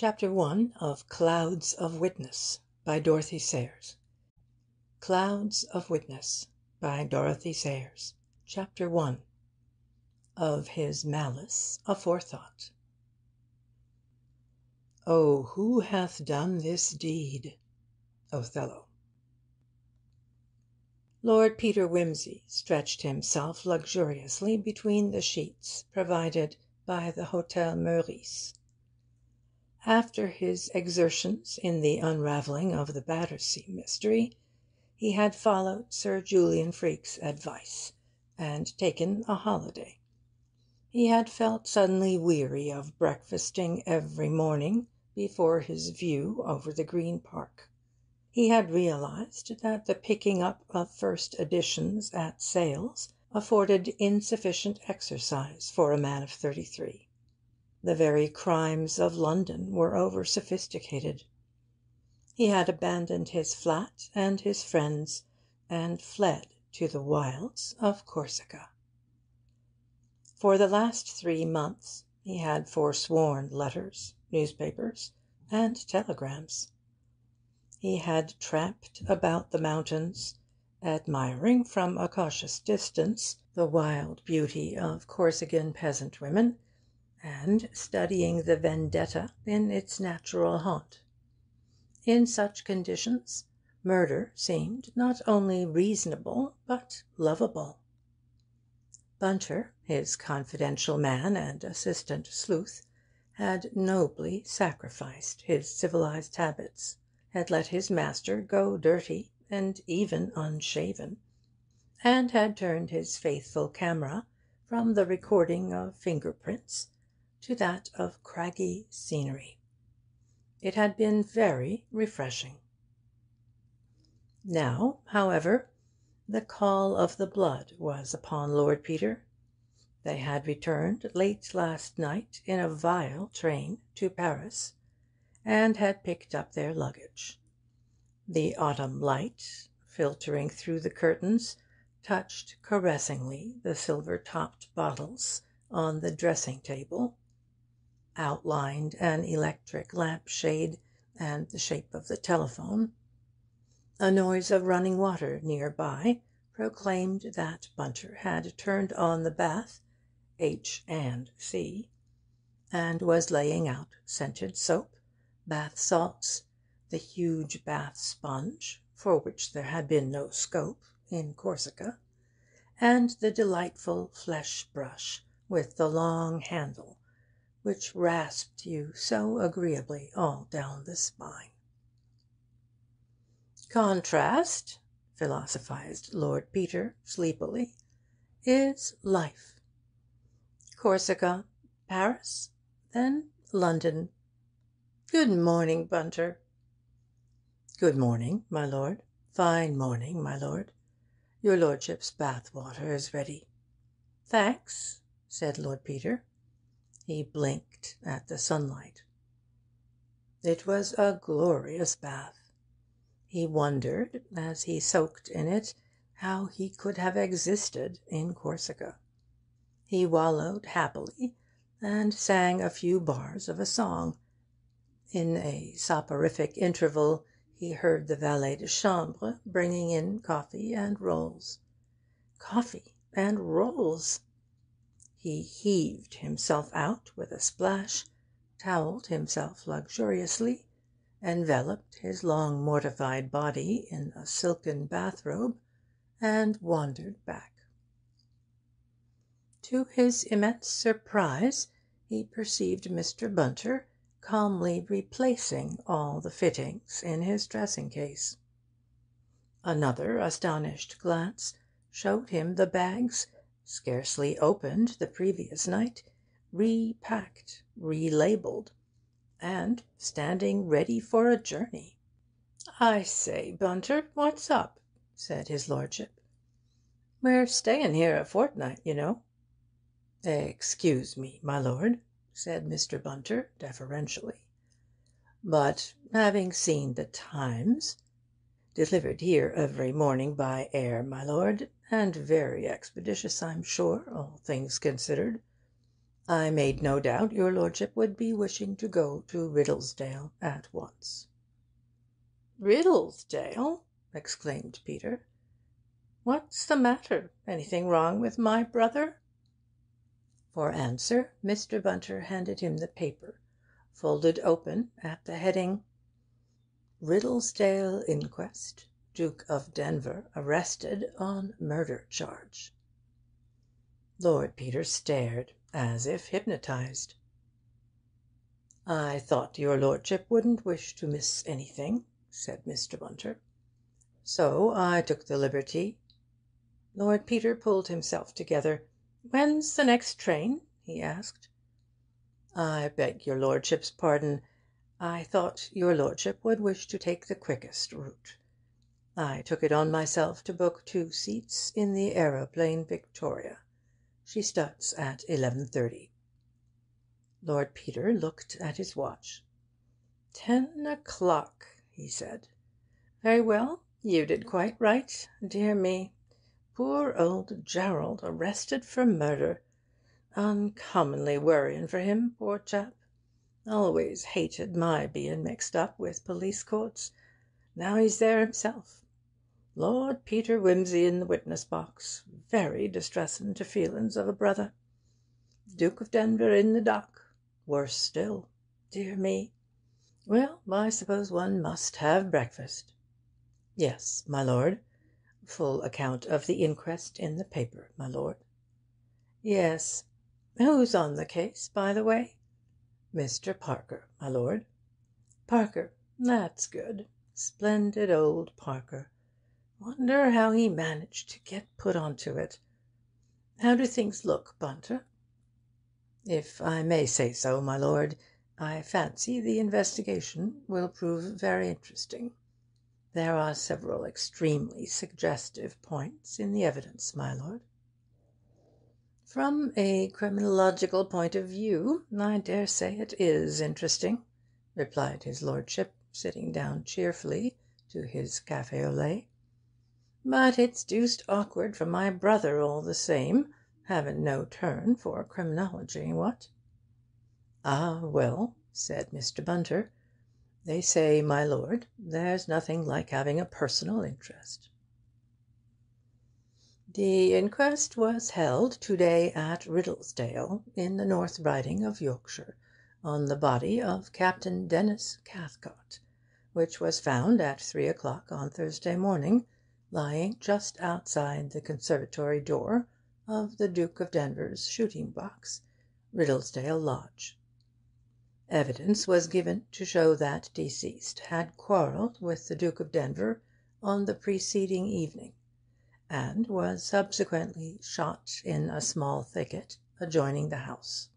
CHAPTER I. Of Clouds of Witness, by Dorothy Sayers. Clouds of Witness, by Dorothy Sayers. CHAPTER I. Of his malice aforethought. Oh, who hath done this deed? Othello. Lord Peter Wimsey stretched himself luxuriously between the sheets provided by the Hotel Meurice. After his exertions in the unravelling of the Battersea mystery, he had followed Sir Julian Freke's advice, and taken a holiday. He had felt suddenly weary of breakfasting every morning before his view over the Green Park. He had realised that the picking up of first editions at sales afforded insufficient exercise for a man of thirty three. The very crimes of London were over sophisticated. He had abandoned his flat and his friends, and fled to the wilds of Corsica. For the last three months he had forsworn letters, newspapers, and telegrams. He had tramped about the mountains, admiring from a cautious distance the wild beauty of Corsican peasant women and studying the vendetta in its natural haunt. In such conditions, murder seemed not only reasonable but lovable. Bunter, his confidential man and assistant sleuth, had nobly sacrificed his civilised habits, had let his master go dirty and even unshaven, and had turned his faithful camera from the recording of finger prints to that of craggy scenery. It had been very refreshing. Now, however, the call of the blood was upon Lord Peter. They had returned late last night in a vile train to Paris, and had picked up their luggage. The autumn light, filtering through the curtains, touched caressingly the silver topped bottles on the dressing table outlined an electric lamp shade and the shape of the telephone. A noise of running water near by proclaimed that Bunter had turned on the bath H and C, and was laying out scented soap, bath salts, the huge bath sponge for which there had been no scope in Corsica, and the delightful flesh brush with the long handle which rasped you so agreeably all down the spine. Contrast, philosophized Lord Peter sleepily, is life. Corsica, Paris, then London. Good morning, Bunter. Good morning, my lord. Fine morning, my lord. Your lordship's bath water is ready. Thanks, said Lord Peter. He blinked at the sunlight. It was a glorious bath. He wondered, as he soaked in it, how he could have existed in Corsica. He wallowed happily, and sang a few bars of a song. In a soporific interval he heard the valet de chambre bringing in coffee and rolls. Coffee and rolls! He heaved himself out with a splash, towelled himself luxuriously, enveloped his long mortified body in a silken bath robe, and wandered back. To his immense surprise he perceived Mr. Bunter calmly replacing all the fittings in his dressing case. Another astonished glance showed him the bags scarcely opened the previous night, repacked, relabelled, and standing ready for a journey. "I say, Bunter, what's up?" said his lordship. "We're stayin' here a fortnight, you know." "Excuse me, my lord," said Mr. Bunter deferentially, "but having seen the Times delivered here every morning by air, my lord and very expeditious, I'm sure, all things considered. I made no doubt your lordship would be wishing to go to Riddlesdale at once." "Riddlesdale!" exclaimed Peter. "What's the matter? Anything wrong with my brother?" For answer Mr. Bunter handed him the paper, folded open at the heading "Riddlesdale Inquest. Duke of Denver arrested on murder charge." Lord Peter stared, as if hypnotised. "I thought your lordship wouldn't wish to miss anything," said Mr. Bunter. "So I took the liberty Lord Peter pulled himself together. "When's the next train?" he asked. "I beg your lordship's pardon. I thought your lordship would wish to take the quickest route. I took it on myself to book two seats in the Aeroplane Victoria. She starts at eleven thirty." Lord Peter looked at his watch. "Ten o'clock," he said. "Very well. You did quite right. Dear me! Poor old Gerald arrested for murder. Uncommonly worryin' for him, poor chap. Always hated my bein' mixed up with police courts. Now he's there himself. Lord Peter Wimsey in the witness box. Very distressin' to feelin's of a brother. Duke of Denver in the dock. Worse still. Dear me! Well, I suppose one must have breakfast." "Yes, my lord. Full account of the inquest in the paper, my lord." "Yes. Who's on the case, by the way?" "Mr. Parker, my lord." "Parker. That's good. Splendid old Parker. Wonder how he managed to get put on to it. How do things look, Bunter?" "If I may say so, my lord, I fancy the investigation will prove very interesting. There are several extremely suggestive points in the evidence, my lord." "From a criminological point of view, I dare say it is interesting," replied his lordship, sitting down cheerfully to his cafe au lait. But it's deuced awkward for my brother all the same, havin' no turn for criminology, what?" "Ah, well," said Mr. Bunter, "they say, my lord, there's nothing like having a personal interest." The inquest was held to day at Riddlesdale, in the North Riding of Yorkshire, on the body of Captain Denis Cathcart, which was found at three o'clock on Thursday morning lying just outside the conservatory door of the Duke of Denver's shooting box, Riddlesdale Lodge. Evidence was given to show that deceased had quarrelled with the Duke of Denver on the preceding evening, and was subsequently shot in a small thicket adjoining the house.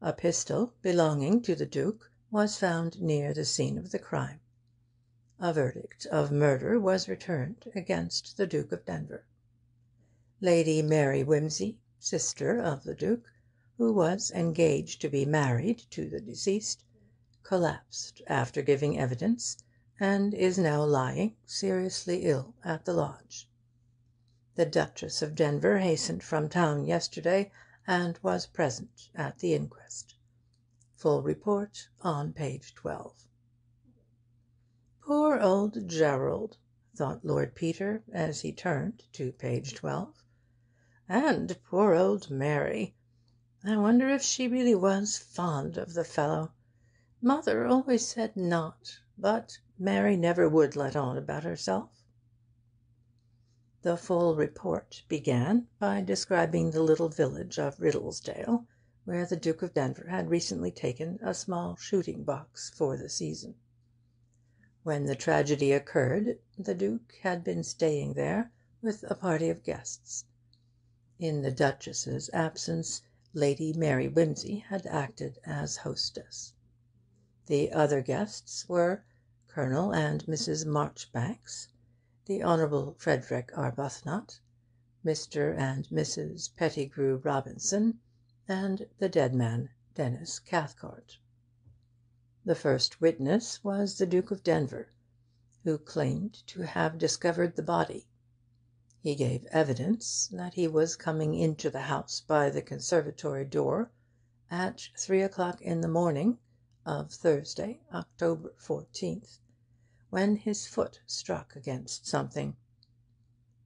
A pistol belonging to the Duke was found near the scene of the crime. A verdict of murder was returned against the Duke of Denver. Lady Mary Wimsey, sister of the Duke, who was engaged to be married to the deceased, collapsed after giving evidence, and is now lying seriously ill at the lodge. The Duchess of Denver hastened from town yesterday, and was present at the inquest. Full report on page twelve. "Poor old Gerald!" thought Lord Peter, as he turned to page twelve. "And poor old Mary! I wonder if she really was fond of the fellow. Mother always said not, but Mary never would let on about herself." The full report began by describing the little village of Riddlesdale, where the Duke of Denver had recently taken a small shooting box for the season. When the tragedy occurred, the Duke had been staying there with a party of guests. In the Duchess's absence, Lady Mary Wimsey had acted as hostess. The other guests were Colonel and Mrs. Marchbanks, the Hon. Frederick Arbuthnot, Mr. and Mrs. Pettigrew Robinson, and the dead man, Denis Cathcart. The first witness was the Duke of Denver, who claimed to have discovered the body. He gave evidence that he was coming into the house by the conservatory door at three o'clock in the morning of Thursday, October 14th, when his foot struck against something.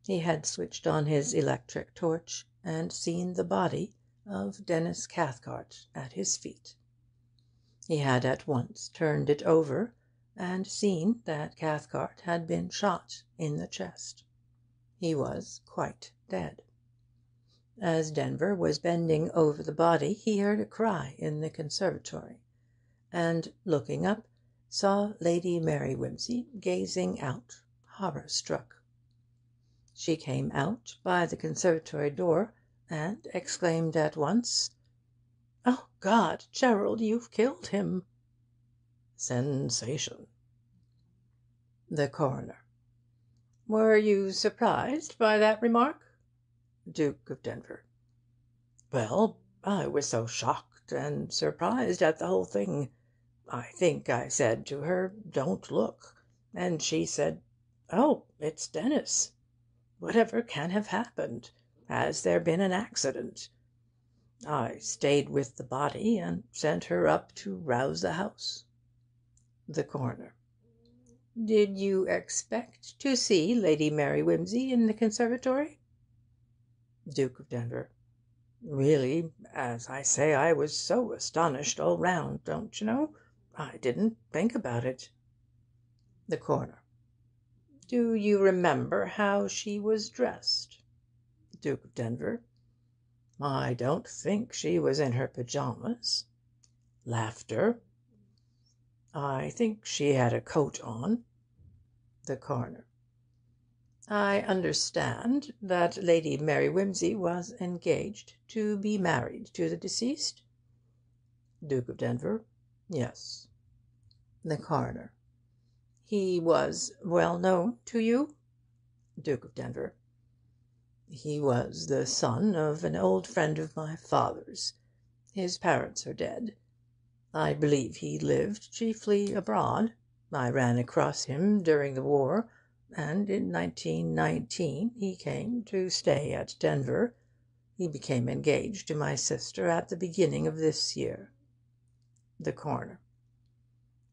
He had switched on his electric torch and seen the body of Denis Cathcart at his feet. He had at once turned it over and seen that Cathcart had been shot in the chest. He was quite dead. As Denver was bending over the body he heard a cry in the conservatory, and, looking up, saw Lady Mary Wimsey gazing out, horror struck. She came out by the conservatory door, and exclaimed at once, "Oh God, Gerald, you've killed him!" Sensation. The Coroner. Were you surprised by that remark? Duke of Denver. Well, I was so shocked and surprised at the whole thing. I think I said to her, "Don't look," and she said, "Oh, it's Denis. Whatever can have happened? Has there been an accident?" I stayed with the body and sent her up to rouse the house. The Coroner. Did you expect to see Lady Mary Wimsey in the conservatory? Duke of Denver. Really, as I say, I was so astonished all round, don't you know, I didn't think about it. The Coroner. Do you remember how she was dressed? Duke of Denver. I don't think she was in her pyjamas. Laughter. I think she had a coat on. The Coroner. I understand that Lady Mary Wimsey was engaged to be married to the deceased? Duke of Denver. Yes. The Coroner. He was well known to you? Duke of Denver. He was the son of an old friend of my father's. His parents are dead. I believe he lived chiefly abroad. I ran across him during the war, and in 1919 he came to stay at Denver. He became engaged to my sister at the beginning of this year. The Coroner.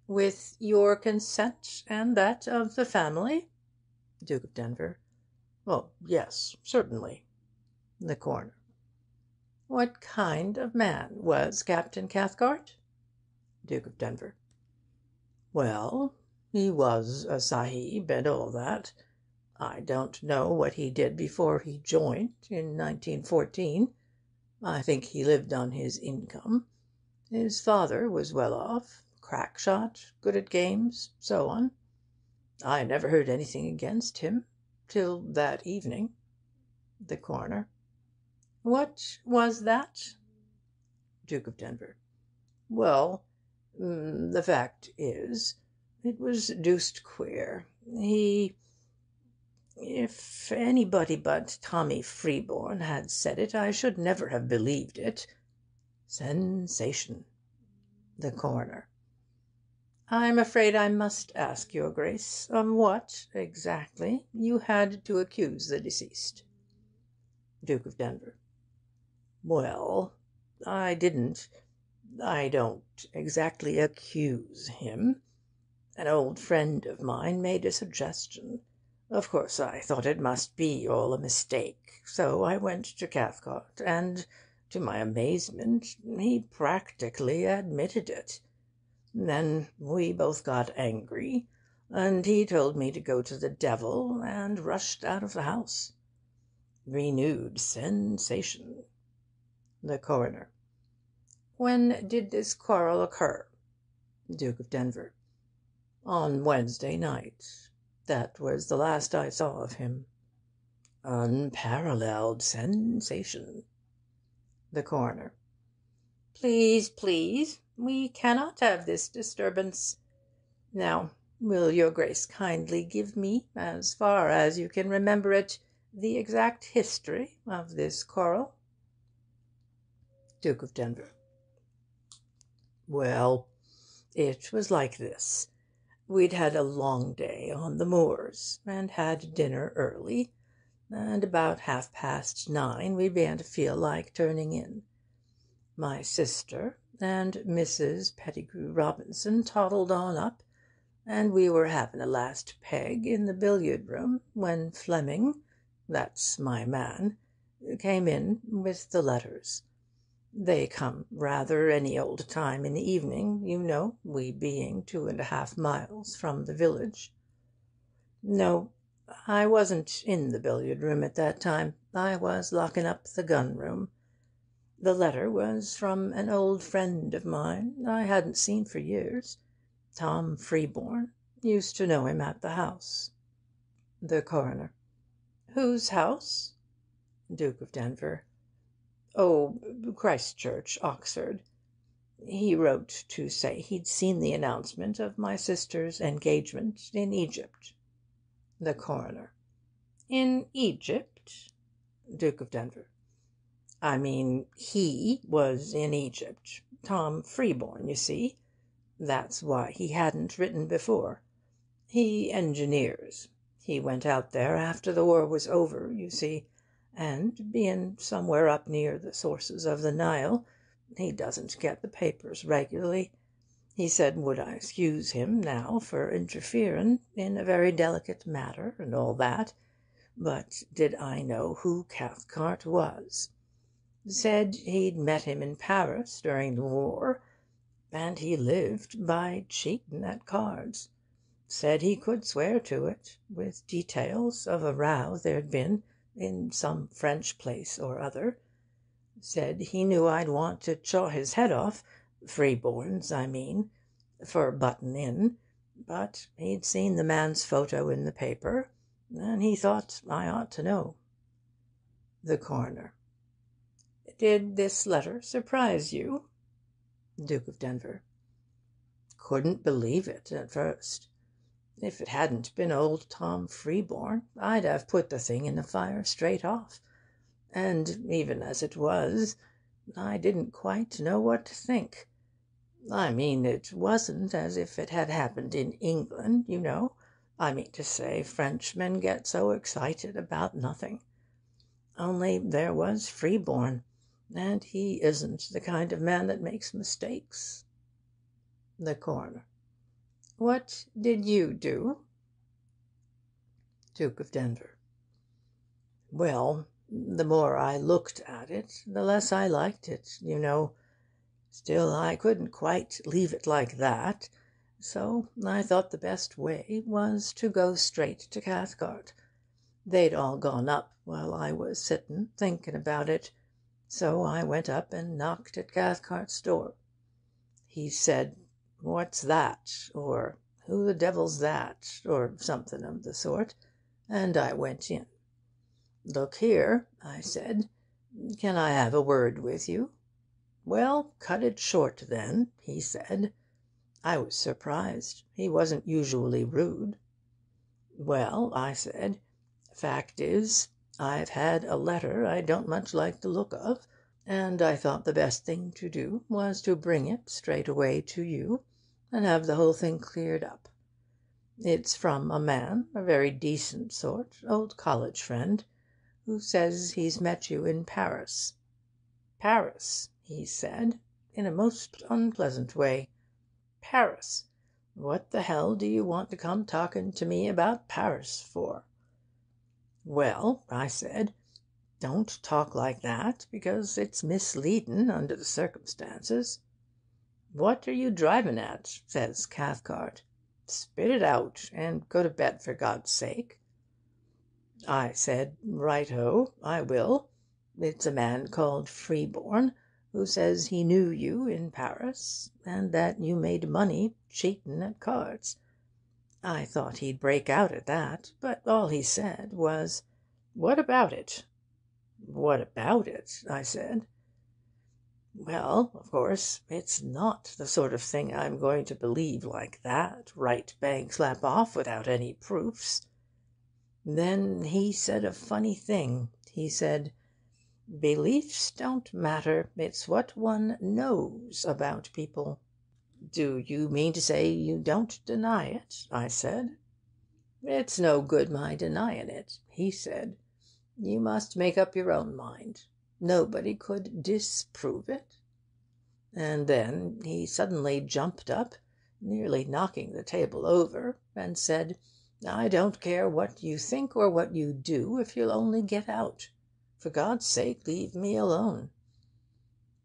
With your consent and that of the family? Duke of Denver. Oh, yes, certainly. The Coroner. What kind of man was Captain Cathcart? Duke of Denver. Well, he was a Sahib and all that. I don't know what he did before he joined in 1914. I think he lived on his income. His father was well off, crack shot, good at games, so on. I never heard anything against him till that evening. The Coroner. What was that? Duke of Denver. Well. Mm, the fact is, it was deuced queer. He If anybody but Tommy Freeborn had said it, I should never have believed it. Sensation. The Coroner. I'm afraid I must ask your Grace of what, exactly, you had to accuse the deceased. Duke of Denver. Well, I didn't I don't exactly accuse him. An old friend of mine made a suggestion. Of course I thought it must be all a mistake, so I went to Cathcart, and, to my amazement, he practically admitted it. Then we both got angry, and he told me to go to the devil, and rushed out of the house. Renewed sensation. The Coroner. When did this quarrel occur? Duke of Denver. On Wednesday night. That was the last I saw of him. Unparalleled sensation. The Coroner. Please, please, we cannot have this disturbance. Now, will your Grace kindly give me, as far as you can remember it, the exact history of this quarrel? Duke of Denver. Well, it was like this. We'd had a long day on the moors, and had dinner early. and about half past nine we began to feel like turning in. My sister and Mrs. Pettigrew Robinson toddled on up, and we were having a last peg in the billiard room when Fleming that's my man came in with the letters. They come rather any old time in the evening, you know, we being two and a half miles from the village. No, I wasn't in the billiard room at that time. I was locking up the gun room. The letter was from an old friend of mine I hadn't seen for years Tom Freeborn. Used to know him at the house. The Coroner: Whose house? Duke of Denver. Oh, Christchurch, Oxford. He wrote to say he'd seen the announcement of my sister's engagement in Egypt. The Coroner: In Egypt? Duke of Denver: I mean he was in Egypt Tom Freeborn, you see. That's why he hadn't written before. He engineers. He went out there after the war was over, you see and, bein' somewhere up near the sources of the Nile, he doesn't get the papers regularly. He said would I excuse him now for interferin' in a very delicate matter and all that, but did I know who Cathcart was. Said he'd met him in Paris during the war, and he lived by cheatin' at cards. Said he could swear to it, with details of a row there'd been in some French place or other. Said he knew I'd want to chaw his head off Freeborn's, I mean for buttin' in, but he'd seen the man's photo in the paper, and he thought I ought to know. The Coroner: Did this letter surprise you? Duke of Denver: Couldn't believe it at first. If it hadn't been old Tom Freeborn, I'd have put the thing in the fire straight off. And even as it was, I didn't quite know what to think. I mean, it wasn't as if it had happened in England, you know. I mean to say, Frenchmen get so excited about nothing. Only there was Freeborn, and he isn't the kind of man that makes mistakes. The Coroner. What did you do? Duke of Denver. Well, the more I looked at it, the less I liked it, you know. Still, I couldn't quite leave it like that, so I thought the best way was to go straight to Cathcart. They'd all gone up while I was sittin' thinkin' about it, so I went up and knocked at Cathcart's door. He said "What's that?" or "Who the devil's that?" or something of the sort, and I went in. "Look here," I said, "can I have a word with you?" "Well, cut it short, then," he said. I was surprised. He wasn't usually rude. "Well," I said, "fact is, I've had a letter I don't much like the look of and I thought the best thing to do was to bring it straight away to you and have the whole thing cleared up. It's from a man, a very decent sort, old college friend, who says he's met you in Paris. Paris, he said, in a most unpleasant way. Paris! What the hell do you want to come talking to me about Paris for? Well, I said. Don't talk like that, because it's misleadin' under the circumstances. "What are you driving at?" says Cathcart. "Spit it out, and go to bed, for God's sake." I said, "Right ho, I will. It's a man called Freeborn, who says he knew you in Paris, and that you made money cheatin' at cards." I thought he'd break out at that, but all he said was, "What about it?" "What about it?" I said. Well, of course, it's not the sort of thing I'm going to believe like that, right bang slap off, without any proofs. Then he said a funny thing. He said, "Beliefs don't matter. It's what one knows about people." "Do you mean to say you don't deny it?" I said. "It's no good my denyin' it," he said. You must make up your own mind. Nobody could disprove it. And then he suddenly jumped up, nearly knocking the table over, and said, I don't care what you think or what you do, if you'll only get out. For God's sake, leave me alone.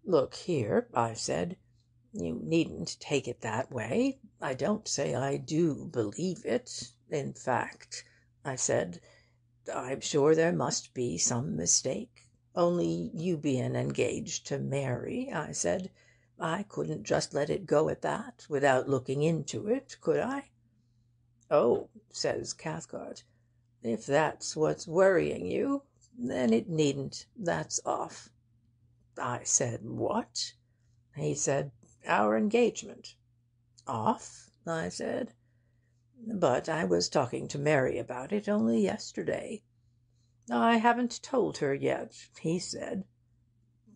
Look here, I said, you needn't take it that way. I don't say I do believe it. In fact, I said, I'm sure there must be some mistake. Only you bein' engaged to Mary, I said, I couldn't just let it go at that, without looking into it, could I? Oh, says Cathcart, if that's what's worrying you, then it needn't. That's off. I said, What? He said, Our engagement. Off? I said. But I was talking to Mary about it only yesterday. I haven't told her yet, he said.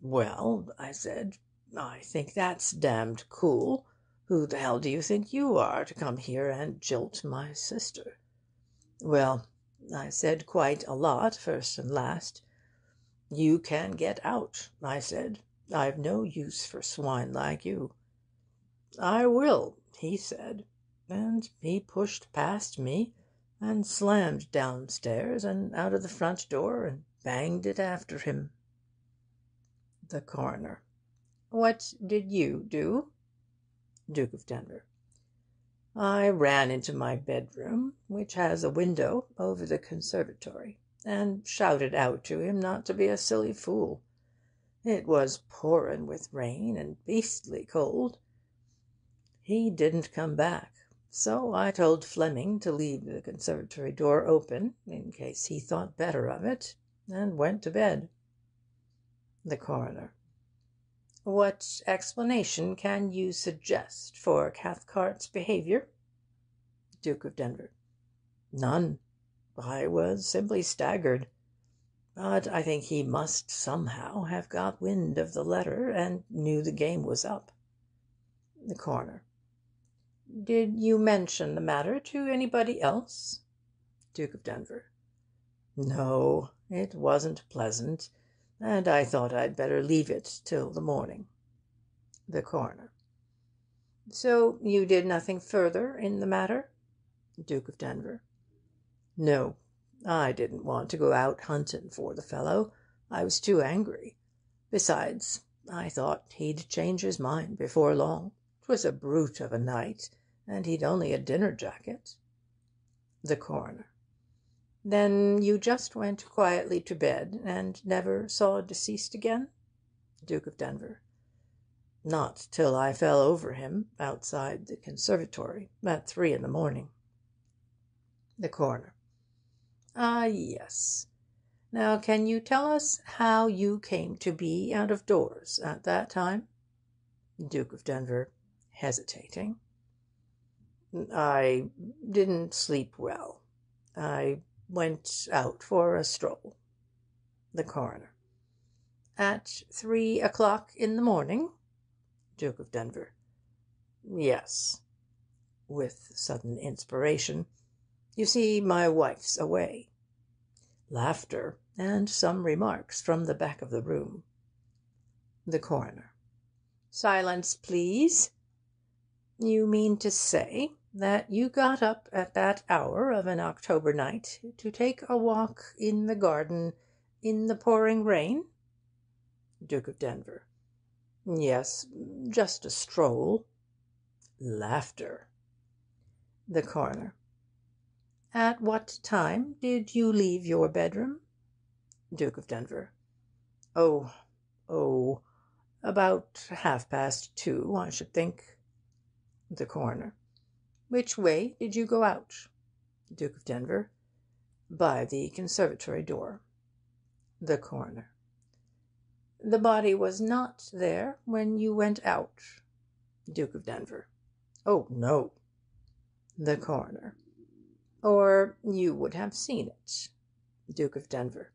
Well, I said, I think that's damned cool. Who the hell do you think you are to come here and jilt my sister? Well, I said quite a lot, first and last. You can get out, I said. I've no use for swine like you. I will, he said, and he pushed past me and slammed downstairs and out of the front door and banged it after him. The Coroner. What did you do? Duke of Denver. I ran into my bedroom, which has a window over the conservatory, and shouted out to him not to be a silly fool. It was pouring with rain and beastly cold. He didn't come back, so I told Fleming to leave the conservatory door open, in case he thought better of it, and went to bed. The Coroner. What explanation can you suggest for Cathcart's behaviour? Duke of Denver. None. I was simply staggered. But I think he must somehow have got wind of the letter, and knew the game was up. The Coroner. Did you mention the matter to anybody else? Duke of Denver. No, it wasn't pleasant and I thought I'd better leave it till the morning. The Coroner. So you did nothing further in the matter? Duke of Denver. No, I didn't want to go out hunting for the fellow. I was too angry. Besides, I thought he'd change his mind before long. 'Twas a brute of a night, and he'd only a dinner jacket. The Coroner. Then you just went quietly to bed, and never saw deceased again? Duke of Denver. Not till I fell over him outside the conservatory at three in the morning. The Coroner. Ah, yes. Now can you tell us how you came to be out of doors at that time? Duke of Denver, hesitating. I didn't sleep well. I went out for a stroll. The Coroner. At three o'clock in the morning? Duke of Denver. Yes. With sudden inspiration. You see, my wife's away. Laughter, and some remarks from the back of the room. The Coroner. Silence, please. You mean to say that you got up at that hour of an October night to take a walk in the garden in the pouring rain? Duke of Denver. Yes, just a stroll. Laughter. The Coroner. At what time did you leave your bedroom? Duke of Denver. Oh, oh, about half past two, I should think. The Coroner. Which way did you go out? Duke of Denver. By the conservatory door. The Coroner. The body was not there when you went out? Duke of Denver. Oh, no. The Coroner. Or you would have seen it? Duke of Denver.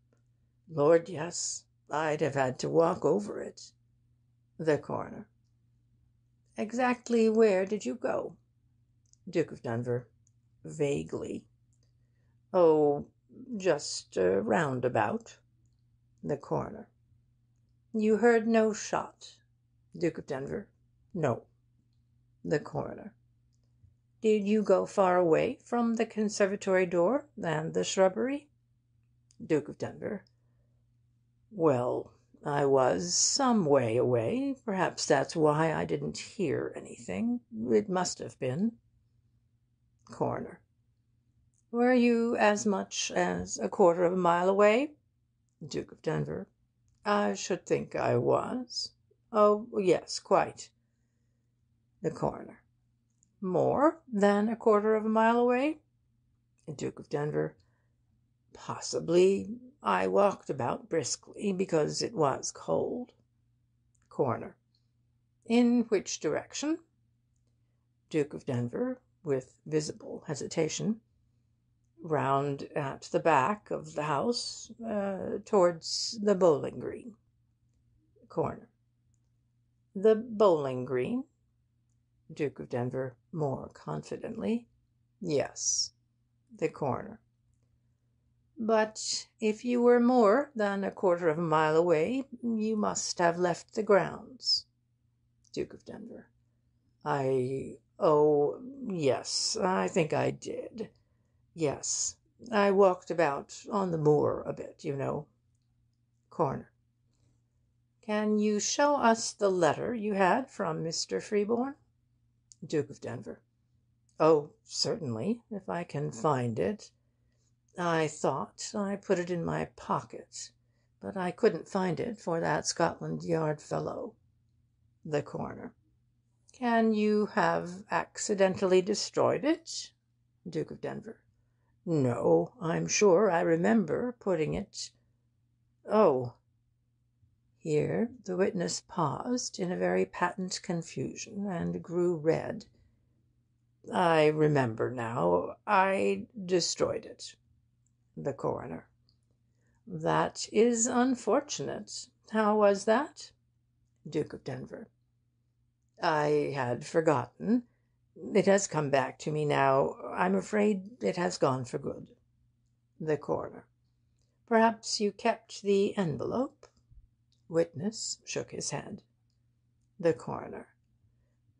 Lord, yes. I'd have had to walk over it. The Coroner. Exactly where did you go? Duke of Denver, vaguely. Oh, just roundabout. The Coroner. You heard no shot? Duke of Denver. No. The Coroner. Did you go far away from the conservatory door and the shrubbery? Duke of Denver. Well, I was some way away. Perhaps that's why I didn't hear anything. It must have been. Coroner. Were you as much as a quarter of a mile away? Duke of Denver. I should think I was. Oh, yes, quite. The Coroner. More than a quarter of a mile away? Duke of Denver. Possibly. I walked about briskly, because it was cold. Coroner. In which direction? Duke of Denver (with visible hesitation). Round at the back of the house uh, towards the bowling green. Coroner. The bowling green? Duke of Denver (more confidently). Yes. The Coroner. But if you were more than a quarter of a mile away, you must have left the grounds. Duke of Denver. I oh, yes, I think I did. Yes, I walked about on the moor a bit, you know. Coroner. Can you show us the letter you had from Mr. Freeborn? Duke of Denver. Oh, certainly, if I can find it. I thought I put it in my pocket, but I couldn't find it for that Scotland Yard fellow. The Coroner. Can you have accidentally destroyed it? Duke of Denver. No, I'm sure I remember putting it Oh! Here the witness paused in a very patent confusion, and grew red. I remember now. I destroyed it. The Coroner. That is unfortunate. How was that? Duke of Denver. I had forgotten. It has come back to me now. I'm afraid it has gone for good. The Coroner. Perhaps you kept the envelope? Witness shook his head. The Coroner.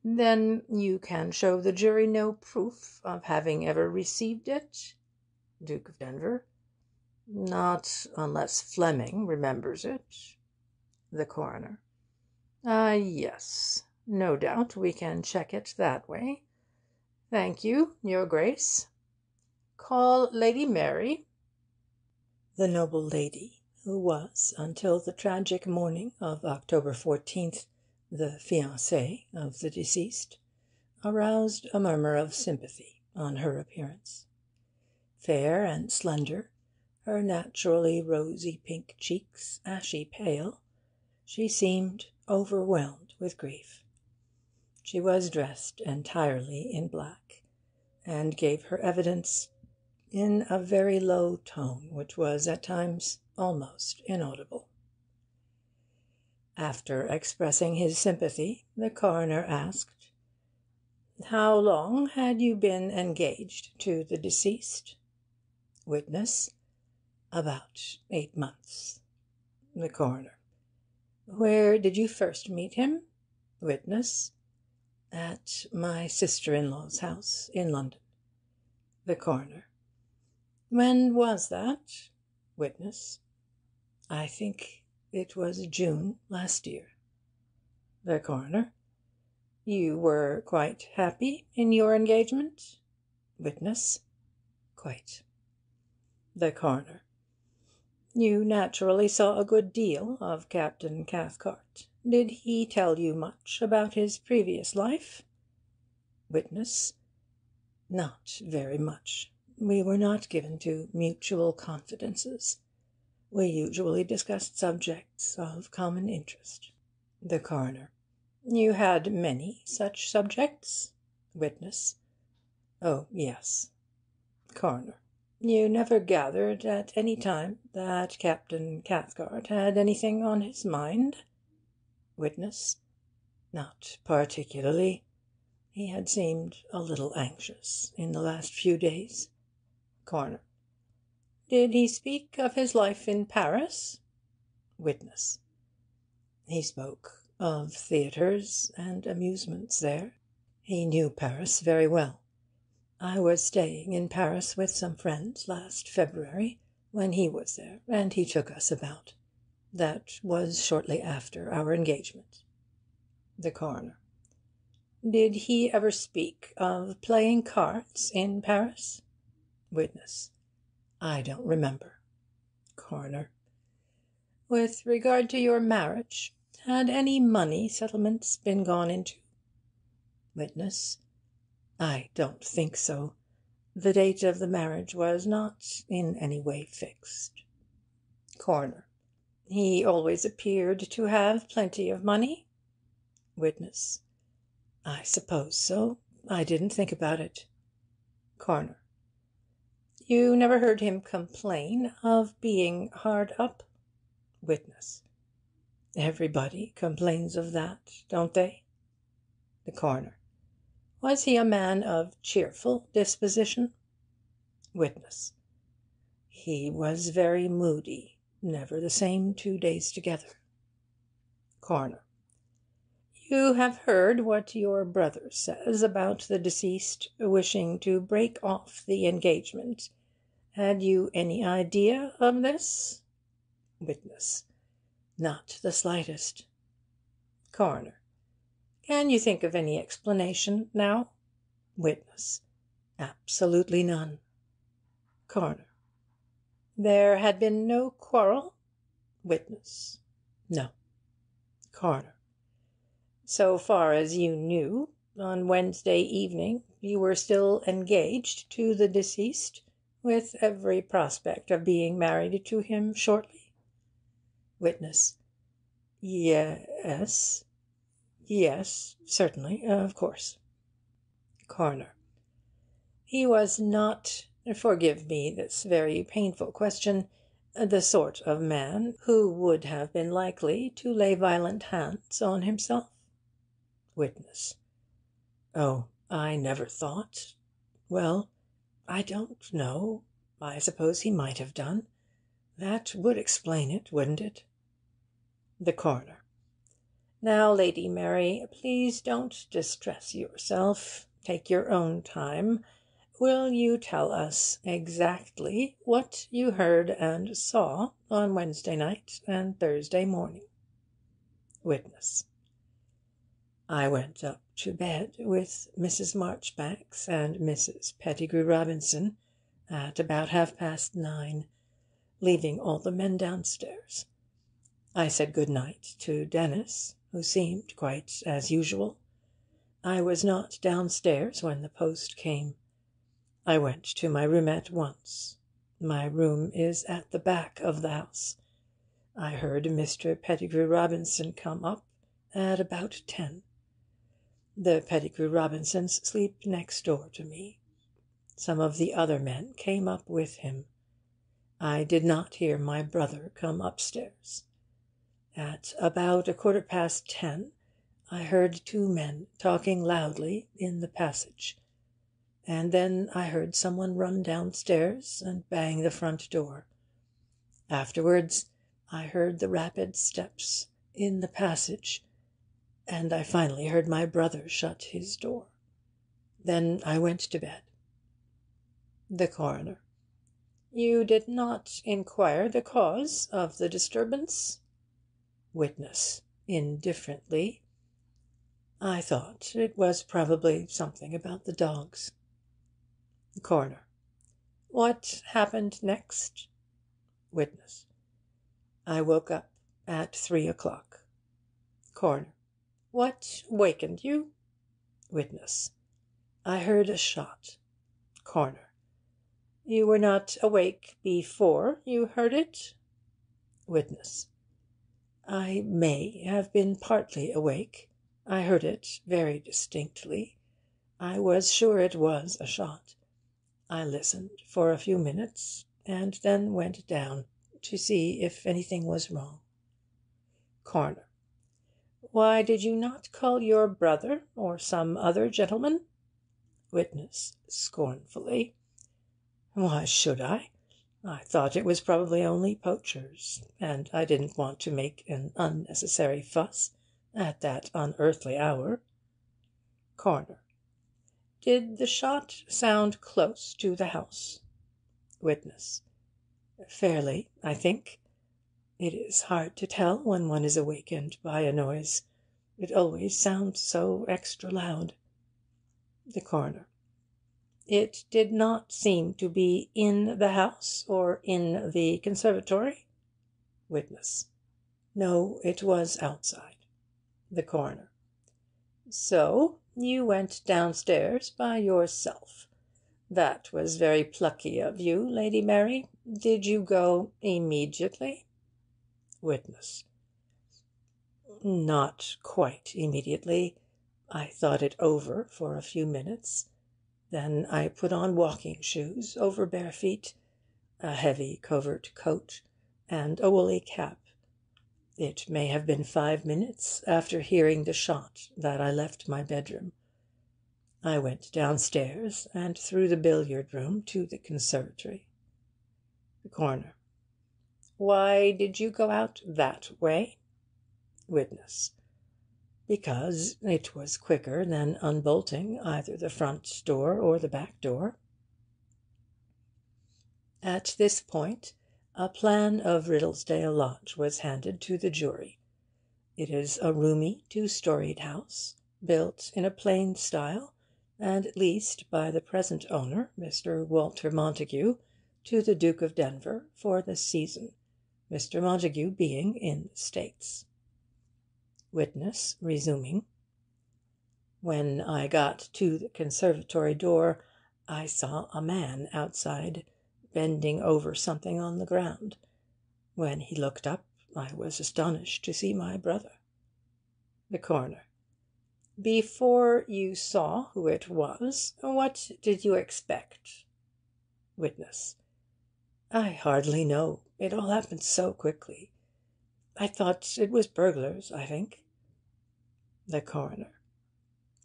Then you can show the jury no proof of having ever received it? Duke of Denver. Not unless Fleming remembers it. The Coroner. Ah, yes. No doubt we can check it that way. Thank you, your Grace. Call Lady Mary. The noble lady, who was, until the tragic morning of October 14th, the fiancée of the deceased, aroused a murmur of sympathy on her appearance. Fair and slender, her naturally rosy pink cheeks ashy pale, she seemed overwhelmed with grief. She was dressed entirely in black, and gave her evidence in a very low tone which was at times almost inaudible. After expressing his sympathy, the coroner asked, "How long had you been engaged to the deceased?" Witness. About eight months. The Coroner. Where did you first meet him? Witness. At my sister in law's house in London. The Coroner. When was that? Witness. I think it was June last year. The Coroner. You were quite happy in your engagement? Witness. Quite. The Coroner. You naturally saw a good deal of Captain Cathcart. Did he tell you much about his previous life? Witness. Not very much. We were not given to mutual confidences. We usually discussed subjects of common interest. The Coroner. You had many such subjects? Witness. Oh, yes. Coroner. You never gathered at any time that Captain Cathcart had anything on his mind? Witness. Not particularly. He had seemed a little anxious in the last few days. Coroner. Did he speak of his life in Paris? Witness. He spoke of theatres and amusements there. He knew Paris very well. I was staying in Paris with some friends last February, when he was there, and he took us about. That was shortly after our engagement. The Coroner. Did he ever speak of playing cards in Paris? Witness. I don't remember. Coroner. With regard to your marriage, had any money settlements been gone into? Witness. I don't think so. The date of the marriage was not in any way fixed. Coroner. He always appeared to have plenty of money? Witness. I suppose so. I didn't think about it. Coroner. You never heard him complain of being hard up? Witness. Everybody complains of that, don't they? The Coroner. Was he a man of cheerful disposition? Witness. He was very moody. Never the same two days together. Coroner. You have heard what your brother says about the deceased wishing to break off the engagement. Had you any idea of this? Witness. Not the slightest. Coroner. Can you think of any explanation now? Witness. Absolutely none. Coroner. There had been no quarrel? Witness. No. Coroner. So far as you knew, on Wednesday evening you were still engaged to the deceased, with every prospect of being married to him shortly? Witness. Yes. Yes, certainly, of course. Coroner. He was not forgive me this very painful question the sort of man who would have been likely to lay violent hands on himself? Witness. Oh, I never thought well, I don't know. I suppose he might have done. That would explain it, wouldn't it? The Coroner. Now, Lady Mary, please don't distress yourself. Take your own time. Will you tell us exactly what you heard and saw on Wednesday night and Thursday morning? Witness. I went up to bed with Mrs. Marchbanks and Mrs. Pettigrew Robinson at about half past nine, leaving all the men downstairs. I said good night to Denis, who seemed quite as usual. I was not downstairs when the post came. I went to my room at once. My room is at the back of the house. I heard Mr. Pettigrew Robinson come up at about ten. The Pettigrew Robinsons sleep next door to me. Some of the other men came up with him. I did not hear my brother come upstairs. At about a quarter past ten I heard two men talking loudly in the passage, and then I heard some one run downstairs and bang the front door. Afterwards I heard the rapid steps in the passage and I finally heard my brother shut his door. Then I went to bed. The Coroner. You did not inquire the cause of the disturbance? Witness (indifferently): I thought it was probably something about the dogs. Coroner. What happened next? Witness. I woke up at three o'clock. Coroner. What wakened you? Witness. I heard a shot. Coroner. You were not awake before you heard it? Witness. I may have been partly awake. I heard it very distinctly. I was sure it was a shot. I listened for a few minutes, and then went down to see if anything was wrong. Coroner. Why did you not call your brother or some other gentleman? Witness (scornfully): Why should I? I thought it was probably only poachers, and I didn't want to make an unnecessary fuss at that unearthly hour. Coroner: Did the shot sound close to the house? Witness: Fairly, I think. It is hard to tell when one is awakened by a noise. It always sounds so extra loud. The Coroner: It did not seem to be in the house or in the conservatory? Witness: No, it was outside. The Coroner: So you went downstairs by yourself. That was very plucky of you, Lady Mary. Did you go immediately? Witness: Not quite immediately. I thought it over for a few minutes. Then I put on walking shoes over bare feet, a heavy covert coat, and a woolly cap. It may have been five minutes after hearing the shot that I left my bedroom. I went downstairs and through the billiard room to the conservatory. The Coroner: Why did you go out that way? Witness: because it was quicker than unbolting either the front door or the back door. At this point a plan of Riddlesdale Lodge was handed to the jury. It is a roomy two storied house, built in a plain style, and leased by the present owner, Mr. Walter Montague, to the Duke of Denver for the season, Mr. Montague being in the States. Witness (resuming): When I got to the conservatory door I saw a man outside, bending over something on the ground. When he looked up I was astonished to see my brother. The Coroner: Before you saw who it was, what did you expect? Witness: I hardly know. It all happened so quickly. I thought it was burglars, I think. The Coroner: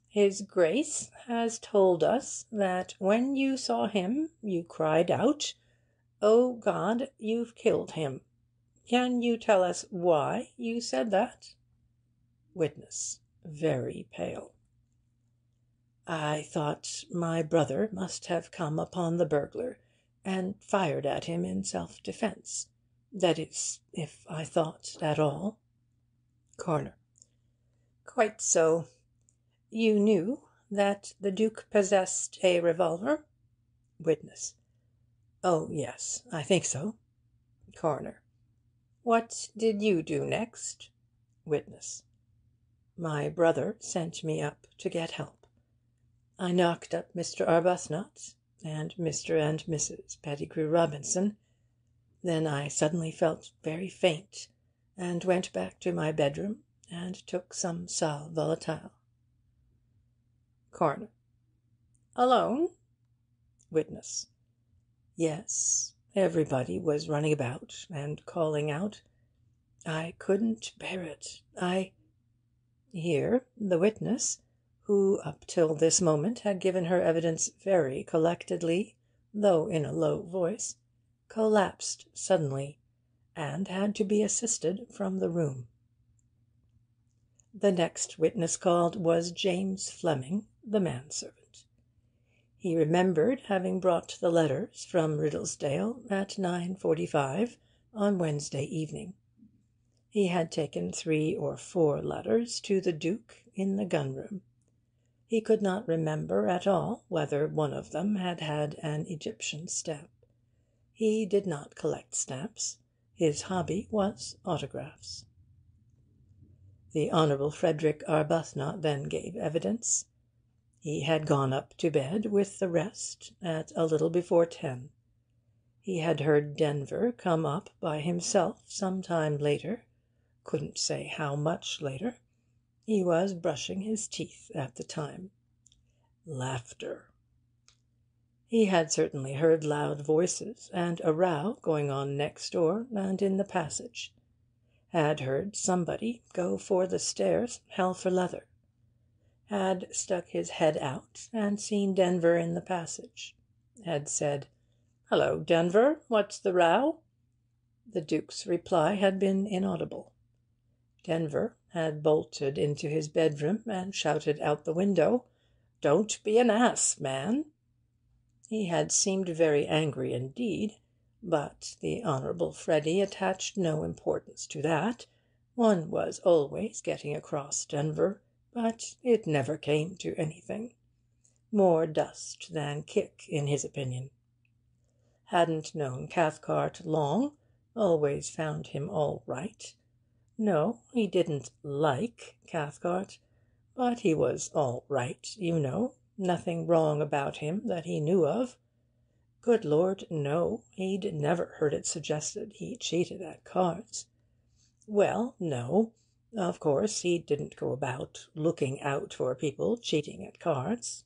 His Grace has told us that when you saw him you cried out, "O God, you've killed him." Can you tell us why you said that? Witness (very pale): I thought my brother must have come upon the burglar, and fired at him in self defence. That is, if I thought at all. Coroner. Quite so. You knew that the Duke possessed a revolver? Witness: Oh yes, I think so. Coroner: What did you do next? Witness: My brother sent me up to get help. I knocked up Mr. Arbuthnot and Mr. and Mrs. Pettigrew Robinson. Then I suddenly felt very faint, and went back to my bedroom and took some sal volatile. Coroner: Alone? Witness: Yes. Everybody was running about and calling out. I couldn't bear it. I Here the witness, who up till this moment had given her evidence very collectedly, though in a low voice, collapsed suddenly, and had to be assisted from the room. The next witness called was James Fleming, the manservant. He remembered having brought the letters from Riddlesdale at 9.45 on Wednesday evening. He had taken three or four letters to the Duke in the gun room. He could not remember at all whether one of them had had an Egyptian stamp. He did not collect stamps. His hobby was autographs. The Hon. Frederick Arbuthnot then gave evidence. He had gone up to bed with the rest at a little before ten. He had heard Denver come up by himself some time later couldn't say how much later. He was brushing his teeth at the time. Laughter. He had certainly heard loud voices and a row going on next door and in the passage had heard somebody go for the stairs hell for leather, had stuck his head out and seen Denver in the passage, had said, Hello, Denver. What's the row?' The Duke's reply had been inaudible. Denver had bolted into his bedroom and shouted out the window, 'Don't be an ass, man!' He had seemed very angry indeed, but the Honourable Freddy attached no importance to that. One was always getting across Denver, but it never came to anything. More dust than kick, in his opinion. Hadn't known Cathcart long, always found him all right. No, he didn't like Cathcart, but he was all right, you know, nothing wrong about him that he knew of. Good Lord, no, he'd never heard it suggested he cheated at cards. Well, no, of course he didn't go about looking out for people cheating at cards.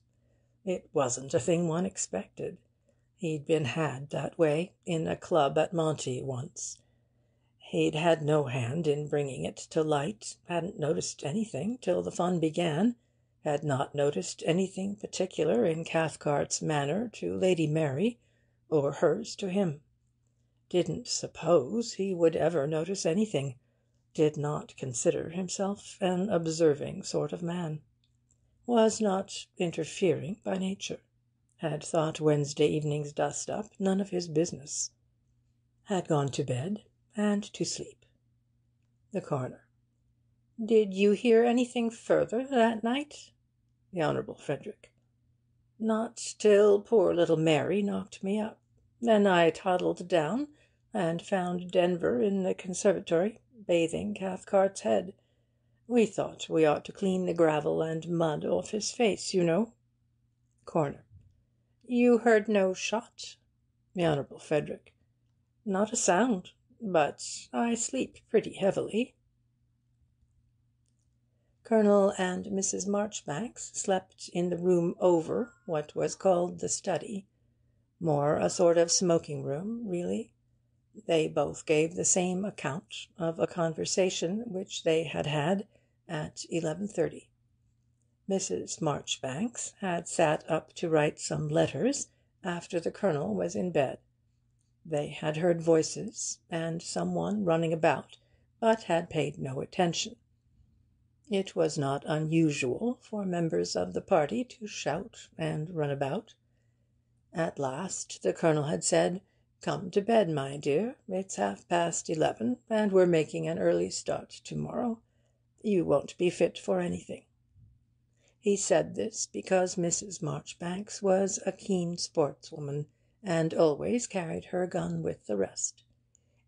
It wasn't a thing one expected. He'd been had that way in a club at Monte once. He'd had no hand in bringing it to light, hadn't noticed anything till the fun began, had not noticed anything particular in Cathcart's manner to Lady Mary, or hers to him. Didn't suppose he would ever notice anything. Did not consider himself an observing sort of man. Was not interfering by nature had thought Wednesday evening's dust up none of his business. Had gone to bed and to sleep. The Coroner. Did you hear anything further that night? The Honourable Frederick. Not till poor little Mary knocked me up. Then I toddled down, and found Denver in the conservatory, bathing Cathcart's head. We thought we ought to clean the gravel and mud off his face, you know. Coroner. You heard no shot? The Honourable Frederick. Not a sound. But I sleep pretty heavily. Colonel and Mrs. Marchbanks slept in the room over what was called the study, more a sort of smoking room, really. They both gave the same account of a conversation which they had had at eleven thirty. Mrs. Marchbanks had sat up to write some letters after the Colonel was in bed. They had heard voices and some one running about, but had paid no attention. It was not unusual for members of the party to shout and run about. At last the Colonel had said, "Come to bed, my dear. It's half past eleven, and we're making an early start to morrow. You won't be fit for anything. He said this because Mrs. Marchbanks was a keen sportswoman, and always carried her gun with the rest.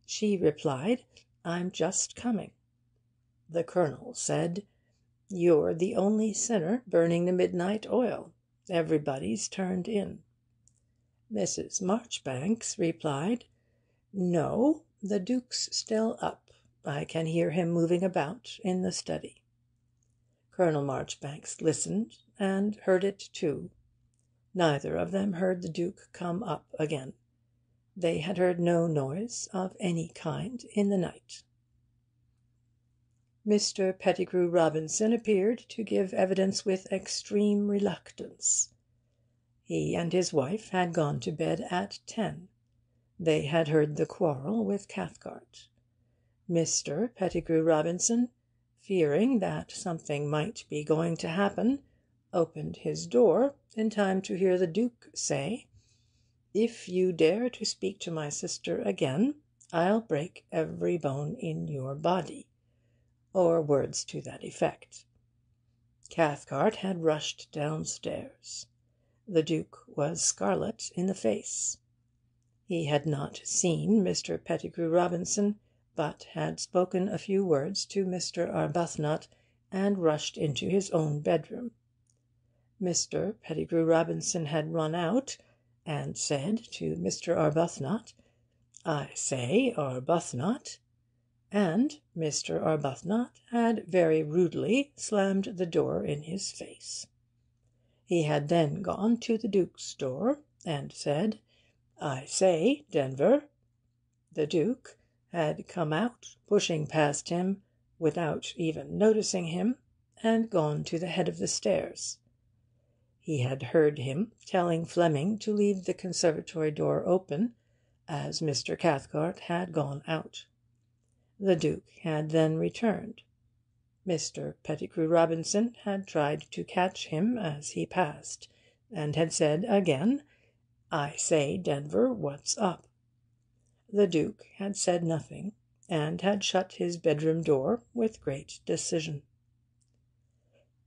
She replied, "I'm just coming." The Colonel said, "You're the only sinner burning the midnight oil. Everybody's turned in." Mrs. Marchbanks replied, "No, the Duke's still up. I can hear him moving about in the study." Colonel Marchbanks listened, and heard it too. Neither of them heard the Duke come up again. They had heard no noise of any kind in the night. Mr. Pettigrew Robinson appeared to give evidence with extreme reluctance. He and his wife had gone to bed at ten. They had heard the quarrel with Cathcart. Mr. Pettigrew Robinson fearing that something might be going to happen, opened his door in time to hear the Duke say, "If you dare to speak to my sister again, I'll break every bone in your body," or words to that effect. Cathcart had rushed downstairs. The Duke was scarlet in the face. He had not seen Mr. Pettigrew Robinson but had spoken a few words to Mr. Arbuthnot, and rushed into his own bedroom. Mr. Pettigrew Robinson had run out, and said to Mr. Arbuthnot, "I say, Arbuthnot," and Mr. Arbuthnot had very rudely slammed the door in his face. He had then gone to the Duke's door, and said, "I say, Denver." The Duke had come out, pushing past him without even noticing him, and gone to the head of the stairs. He had heard him telling Fleming to leave the conservatory door open, as Mr. Cathcart had gone out. The Duke had then returned. Mr. Pettigrew Robinson had tried to catch him as he passed, and had said again, "I say, Denver, what's up?" The Duke had said nothing, and had shut his bedroom door with great decision.